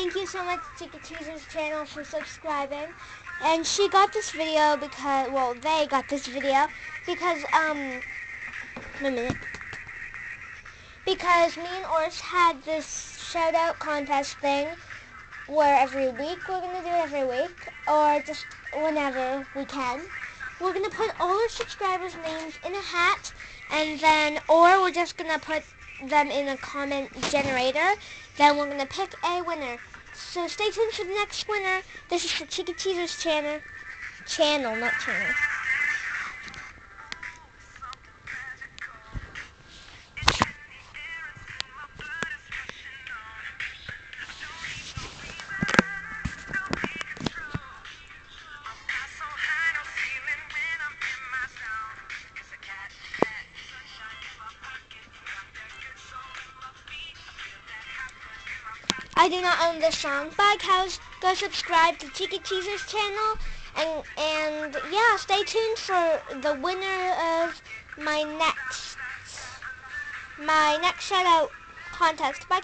thank you so much to Teaser's channel for subscribing. And she got this video because, well, they got this video because, um, a minute. Because me and Oris had this shout out contest thing where every week we're going to do it every week or just whenever we can. We're going to put all our subscribers' names in a hat and then, or we're just going to put them in a comment generator. Then we're going to pick a winner. So stay tuned for the next winner. This is the Chicken Teasers channel. Channel, not channel. I do not own this song. Bye, cows. Go subscribe to Cheeky Teasers channel. And, and yeah, stay tuned for the winner of my next, my next shout out contest. Bye.